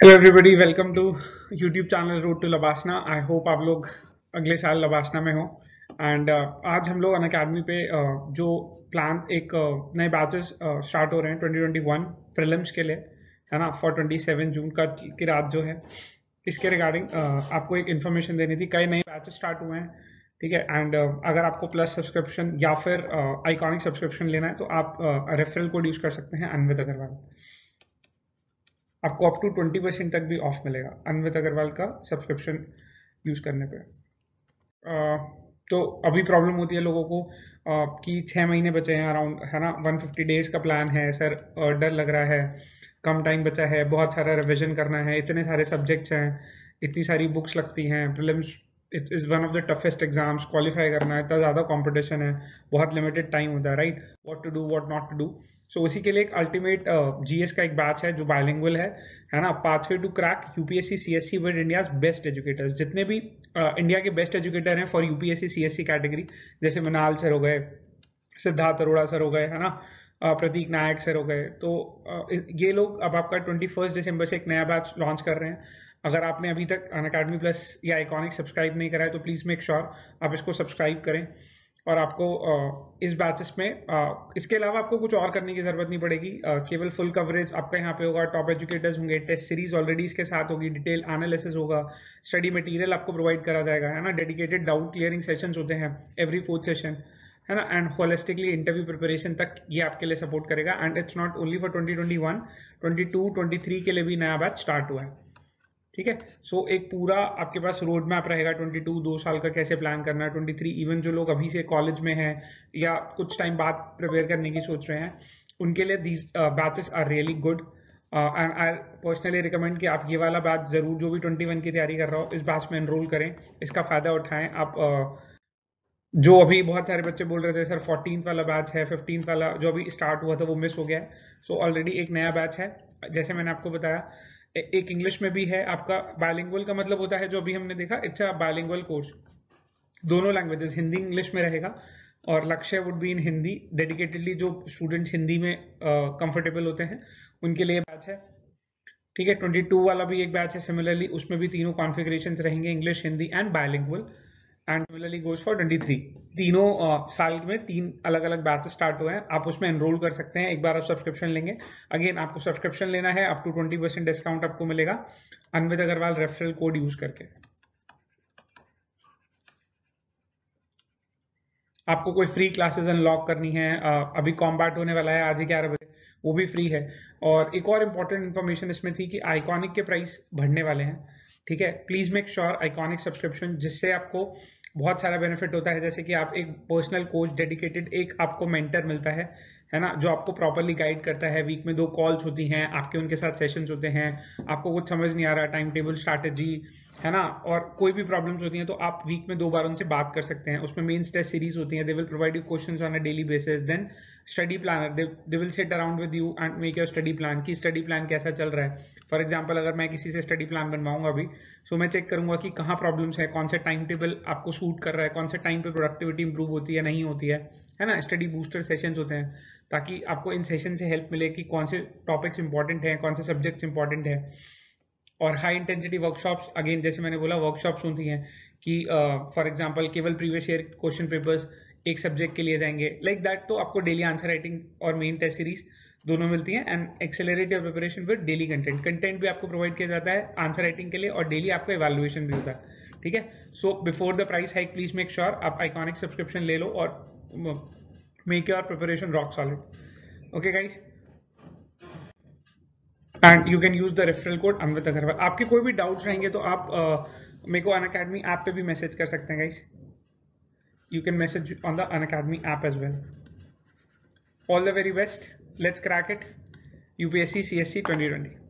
Hello everybody welcome to YouTube channel route to LBSNAA I hope आप लोग अगले साल लबासना में हो. एंड uh, आज हम लोग अन अकेडमी पे uh, जो प्लान एक uh, नए बैचेस स्टार्ट हो रहे हैं 2021 प्रीलिम्स के लिए है ना? फॉर 27 जून का की रात जो है. इसके रिगार्डिंग uh, आपको एक इन्फॉर्मेशन देनी थी कई नए बैचेस स्टार्ट हुए हैं ठीक है? एंड uh, अगर आपको प्लस सब्सक्रिप्शन या फिर आइकॉनिक uh, सब्सक्रिप्शन लेना है तो आप रेफरल कोड यूज़ कर सकते हैं अनवित अग्रवाल आपको अप टू ट्वेंटी परसेंट तक भी ऑफ़ मिलेगा, अनवित अग्रवाल का सब्सक्रिप्शन यूज़ करने पे। तो अभी प्रॉब्लम होती है लोगों को कि छः महीने बचे हैं अराउंड है ना? 150 डेज़ का प्लान है सर डर लग रहा है, कम टाइम बचा है, बहुत सारा रिविजन करना है, इतने सारे सब्जेक्ट्स हैं, इतनी सारी बुक्स लगती हैं prelims it is one of the toughest exams qualify करना है, इतना ज़्यादा कॉम्पिटिशन है, बहुत लिमिटेड टाइम होता है right what to do what not to do so so, उसी के लिए एक अल्टीमेट जीएस uh, का एक बैच है जो बायलिंगुअल है है ना? Pathway to crack UPSC CSC with India's best educators जितने भी uh, इंडिया के बेस्ट एजुकेटर हैं फॉर यूपीएससी सीएससी कैटेगरी जैसे मनाल सर हो गए सिद्धार्थ अरोड़ा सर हो गए है ना? Uh, प्रतीक नायक सर हो गए। तो uh, ये लोग अब आपका ट्वेंटी फ़र्स्ट दिसंबर से एक नया बैच लॉन्च कर रहे हैं। अगर आपने अभी तक अन अकेडमी प्लस या आइकॉनिक सब्सक्राइब नहीं करा है तो प्लीज़ मेक श्योर आप इसको सब्सक्राइब करें। और आपको इस बैचेस में इसके अलावा आपको कुछ और करने की ज़रूरत नहीं पड़ेगी। केवल फुल कवरेज आपका यहाँ पे होगा टॉप एजुकेटर्स होंगे टेस्ट सीरीज़ ऑलरेडी इसके साथ होगी डिटेल एनालिसिस होगा स्टडी मटेरियल आपको प्रोवाइड करा जाएगा, है ना? डेडिकेटेड डाउट क्लियरिंग सेशन होते हैं एवरी फोर्थ सेशन है ना? एंड होलिस्टिकली इंटरव्यू प्रिपरेशन तक ये आपके लिए सपोर्ट करेगा। And it's not only for 2021 22 23 के लिए भी नया बैच स्टार्ट हुआ है। ठीक है? सो एक पूरा आपके पास रोड मैप रहेगा 22 दो साल का कैसे प्लान करना है 23 इवन जो लोग अभी से कॉलेज में हैं या कुछ टाइम बाद प्रिपेयर करने की सोच रहे हैं उनके लिए these batches are really good and I personally recommend कि आप ये वाला बैच ज़रूर जो भी 21 की तैयारी कर रहा हो इस बैच में एनरोल करें इसका फ़ायदा उठाएँ। आप uh, जो अभी बहुत सारे बच्चे बोल रहे थे सर फोर्टीन वाला बैच है फिफ्टीन वाला जो अभी स्टार्ट हुआ था वो मिस हो गया है। सो so, ऑलरेडी एक नया बैच है। जैसे मैंने आपको बताया एक इंग्लिश में भी है आपका बायलिंगुअल का मतलब होता है जो अभी हमने देखा इट्स अ बायलिंगुअल कोर्स दोनों लैंग्वेजेस हिंदी इंग्लिश में रहेगा और Lakshya would be in Hindi dedicatedly जो स्टूडेंट्स हिंदी में कंफर्टेबल uh, होते हैं उनके लिए बैच है। ठीक है 22 वाला भी एक बैच है सिमिलरली उसमें भी तीनों कॉन्फ़िगरेशंस रहेंगे English Hindi and bilingual and similarly goes for 23 तीनों साल में तीन अलग अलग बैचेस स्टार्ट हुए हैं। आप उसमें एनरोल कर सकते हैं। एक बार आप सब्सक्रिप्शन लेंगे। अगेन आपको सब्सक्रिप्शन लेना है। Up to twenty percent discount आपको मिलेगा। Anvit Agarwal referral code use करके। आपको कोई फ्री क्लासेस अनलॉक करनी है। अभी कॉम्बैट होने वाला है। आज ही ग्यारह बजे। वो भी फ्री है। और एक और इम्पोर्टेंट इन्फॉर्मेशन इसमें थी कि आइकॉनिक के प्राइस बढ़ने वाले हैं। ठीक है? Please make sure iconic subscription जिससे आपको बहुत सारा बेनिफिट होता है। जैसे कि आप एक पर्सनल कोच डेडिकेटेड एक आपको मेंटर मिलता है है ना? जो आपको प्रॉपरली गाइड करता है। वीक में दो कॉल्स होती हैं, आपके उनके साथ सेशंस होते हैं, आपको कुछ समझ नहीं आ रहा टाइम टेबल स्ट्रैटेजी है ना? और कोई भी प्रॉब्लम्स होती हैं तो आप वीक में दो बार उनसे बात कर सकते हैं। उसमें मेन टेस्ट सीरीज़ होती है। They will provide you questions on a daily basis then study planner they will set around with you and make your study plan की स्टडी प्लान कैसा चल रहा है। फॉर एग्ज़ाम्पल अगर मैं किसी से स्टडी प्लान बनवाऊँगा अभी सो मैं चेक करूँगा कि कहाँ प्रॉब्लम्स है कौन से टाइम टेबल आपको सूट कर रहा है कौन से टाइम पे प्रोडक्टिविटी इंप्रूव होती है नहीं होती है है ना? स्टडी बूस्टर सेशंस होते हैं ताकि आपको इन सेशन से हेल्प मिले कि कौन से टॉपिक्स इंपॉर्टेंट हैं कौन से सब्जेक्ट्स इंपॉर्टेंट है। और हाई इंटेंसिटी वर्कशॉप्स अगेन जैसे मैंने बोला वर्कशॉप्स होती हैं कि फॉर uh, एग्जांपल केवल प्रीवियस ईयर क्वेश्चन पेपर्स एक सब्जेक्ट के लिए जाएँगे लाइक like दैट तो आपको डेली आंसर राइटिंग और मेन टेस्ट सीरीज़ दोनों मिलती हैं and accelerate your preparation with daily content content भी आपको प्रोवाइड किया जाता है आंसर राइटिंग के लिए और डेली आपका इवेल्युएशन भी होता है ठीक है? So before the price hike please make sure आप आइकॉनिक सब्सक्रिप्शन ले लो और make your preparation rock solid okay guys and you can use the referral code Amrit Agarwal आपके कोई भी डाउट्स रहेंगे तो आप uh, अन अकेडमी ऐप पे भी मैसेज कर सकते हैं guys you can message on the Unacademy app as well all the very best let's crack it. UPSC CSC 2020